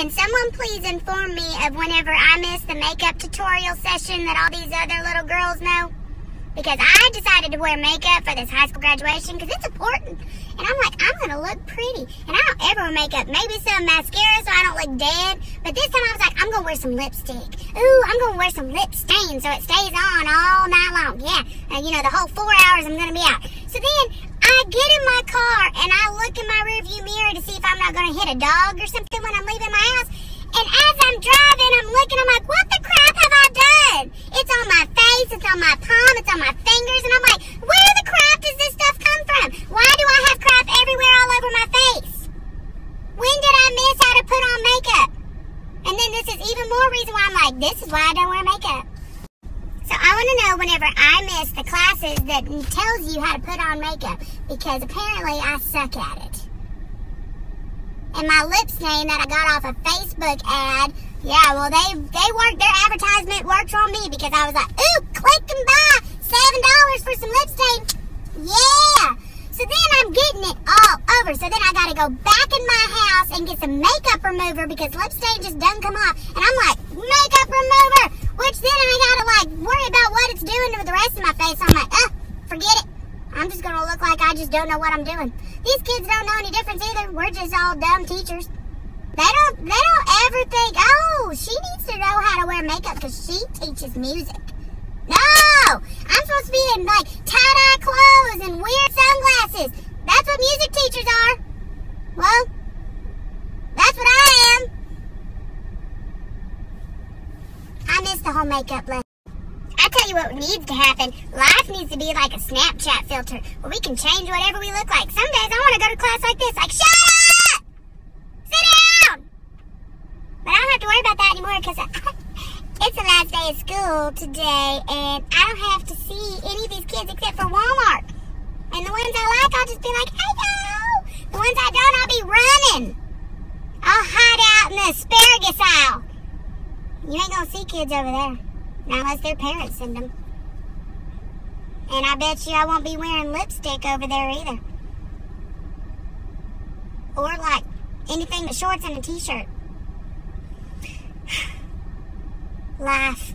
Can someone please inform me of whenever I miss the makeup tutorial session that all these other little girls know? Because I decided to wear makeup for this high school graduation because it's important. And I'm like, I'm going to look pretty. And I don't ever wear makeup. Maybe some mascara so I don't look dead. But this time I was like, I'm going to wear some lipstick. Ooh, I'm going to wear some lip stain so it stays on all night long. Yeah. You know, the whole four hours I'm going to be out. So then I get in my car and I look in my rearview mirror to see to hit a dog or something when I'm leaving my house. And as I'm driving, I'm looking, I'm like, what the crap have I done? It's on my face, it's on my palm, it's on my fingers, and I'm like, where the crap does this stuff come from? Why do I have crap everywhere all over my face? When did I miss how to put on makeup? And then this is even more reason why I'm like, this is why I don't wear makeup. So I want to know whenever I miss the classes that tells you how to put on makeup because apparently I suck at it and my lip stain that I got off a Facebook ad. Yeah, well, they they worked their advertisement worked on me because I was like, ooh, click and buy seven dollars for some lip stain. Yeah. So then I'm getting it all over. So then I got to go back in my house and get some makeup remover because lip stain just doesn't come off. And I'm like, makeup remover, which then I got to like worry about what it's doing to the rest of my face. I'm like, uh, forget it. I'm just gonna look like I just don't know what I'm doing. These kids don't know any difference either. We're just all dumb teachers. They don't they don't ever think, oh, she needs to know how to wear makeup because she teaches music. No! I'm supposed to be in like tie-dye clothes and weird sunglasses. That's what music teachers are. Well, that's what I am. I missed the whole makeup lesson tell you what needs to happen. Life needs to be like a Snapchat filter where we can change whatever we look like. Some days I want to go to class like this, like, shut up! Sit down! But I don't have to worry about that anymore because it's the last day of school today and I don't have to see any of these kids except for Walmart. And the ones I like, I'll just be like, hello! The ones I don't, I'll be running. I'll hide out in the asparagus aisle. You ain't gonna see kids over there. Not unless their parents send them. And I bet you I won't be wearing lipstick over there either. Or like anything but shorts and a t-shirt. Life.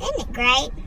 Isn't it great?